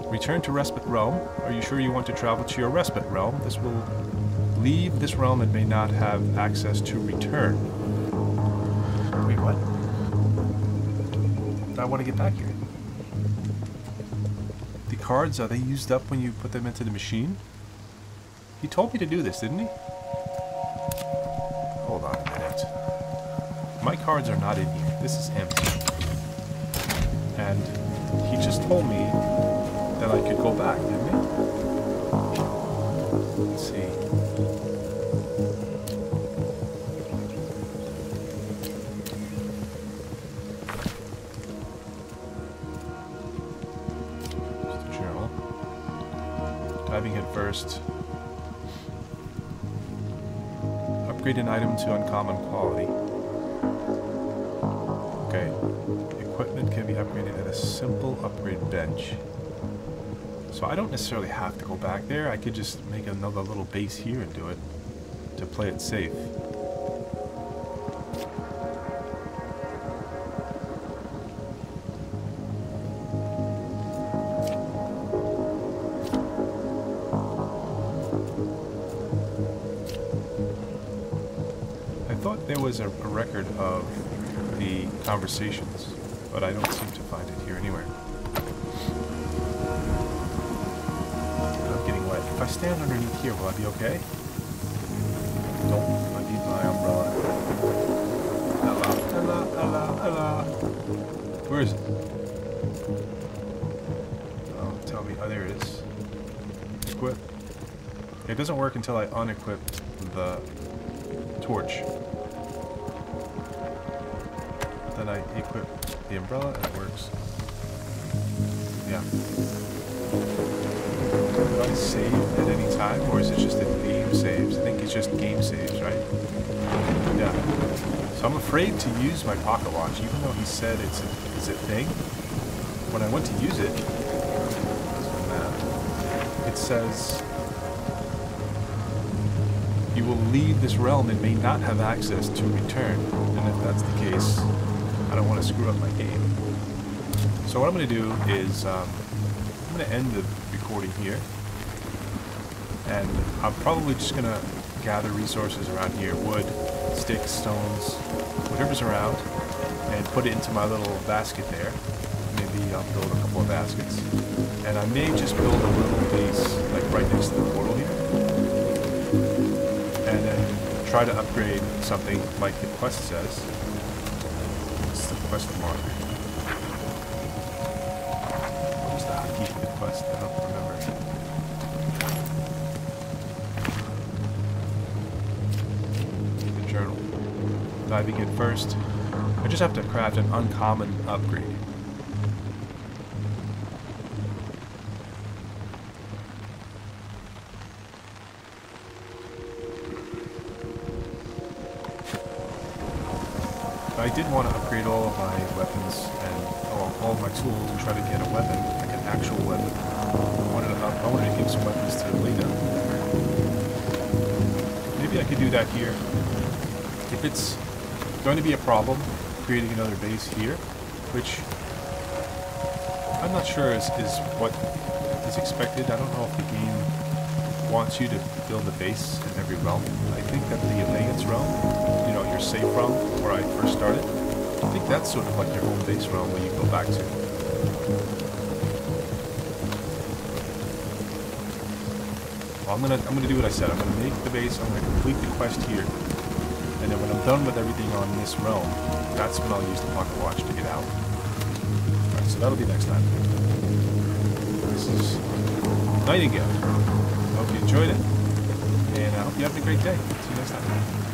Return to Respite Realm. Are you sure you want to travel to your Respite Realm? This will leave this realm and may not have access to return. Wait, what? I want to get back here. The cards, are they used up when you put them into the machine? He told me to do this, didn't he? Cards are not in here. This is empty. And he just told me that I could go back, didn't he? Let's see. Journal. Diving head first. Upgrade an item to uncommon quality. Okay. Equipment can be upgraded at a simple upgrade bench. So I don't necessarily have to go back there. I could just make another little base here and do it to play it safe. Conversations, but I don't seem to find it here anywhere. I'm getting wet. If I stand underneath here, will I be okay? Don't. I need my umbrella. Ella, Ella, Ella, Ella. Where is it? Oh, tell me. Oh, there it is. Equip. It doesn't work until I unequip the torch. Then I equip the umbrella and it works. Yeah. Do I save at any time or is it just game saves? I think it's just game saves, right? Yeah. So I'm afraid to use my pocket watch, even though he said it's a, it's a thing. when I went to use it, it says you will leave this realm and may not have access to return. And if that's the case, I don't want to screw up my game. So what I'm going to do is um, I'm going to end the recording here. And I'm probably just going to gather resources around here, wood, sticks, stones, whatever's around, and put it into my little basket there. Maybe I'll build a couple of baskets. And I may just build a little base, like right next to the portal here. And then try to upgrade something like the quest says. What's the quest mark? Hotkey for the? I don't remember. The journal. Diving in first. I just have to craft an uncommon upgrade. Here. If it's going to be a problem creating another base here, which I'm not sure is, is what is expected. I don't know if the game wants you to build a base in every realm. I think that the Abeyance realm, you know, your safe realm where I first started, I think that's sort of like your home base realm where you go back to. I'm gonna I'm gonna do what I said. I'm gonna make the base. I'm gonna complete the quest here, and then when I'm done with everything on this realm, that's when I'll use the pocket watch to get out. Alright, so that'll be next time. This is Nightingale. I hope you enjoyed it, and I hope you have a great day. See you next time.